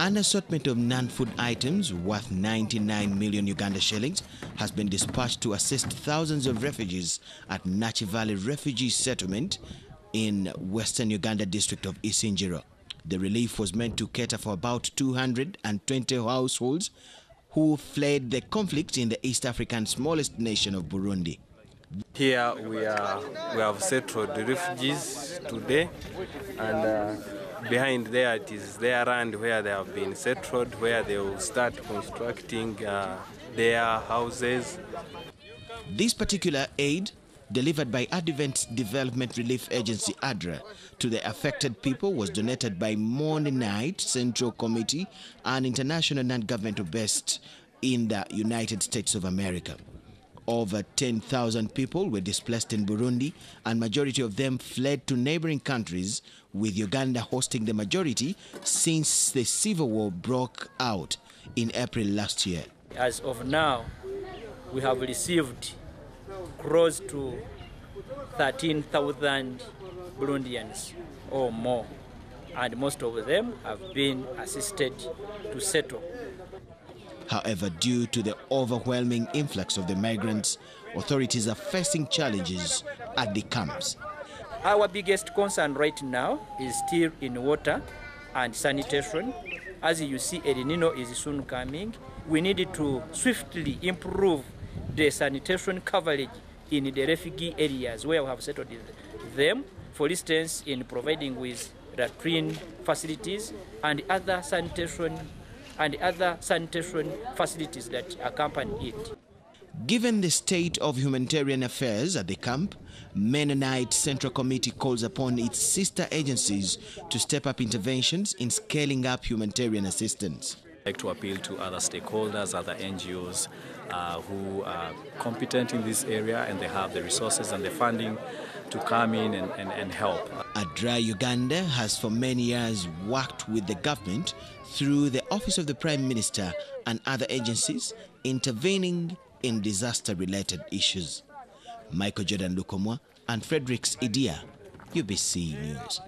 An assortment of non-food items worth 99 million Uganda shillings has been dispatched to assist thousands of refugees at Nakivale Refugee Settlement in western Uganda district of Isingiro. The relief was meant to cater for about 220 households who fled the conflict in the East African smallest nation of Burundi. Here we are, we have settled the refugees today, and uh, behind there it is their land where they have been settled, where they will start constructing uh, their houses. This particular aid, delivered by Advent Development Relief Agency ADRA to the affected people, was donated by Mennonite Central Committee, an international non-governmental based in the United States of America. Over 10,000 people were displaced in Burundi, and majority of them fled to neighboring countries, with Uganda hosting the majority since the civil war broke out in April last year. As of now, we have received close to 13,000 Burundians or more, and most of them have been assisted to settle. However, due to the overwhelming influx of the migrants, authorities are facing challenges at the camps. Our biggest concern right now is still in water and sanitation. As you see, El Nino is soon coming. We need to swiftly improve the sanitation coverage in the refugee areas where we have settled them. For instance, in providing with latrine facilities and other sanitation and other sanitation facilities that accompany it. Given the state of humanitarian affairs at the camp, Mennonite Central Committee calls upon its sister agencies to step up interventions in scaling up humanitarian assistance. Like to appeal to other stakeholders, other NGOs uh, who are competent in this area and they have the resources and the funding to come in and, and, and help. ADRA Uganda has for many years worked with the government through the Office of the Prime Minister and other agencies intervening in disaster-related issues. Michael Jordan Lukomwa and Fredericks Idia, UBC News.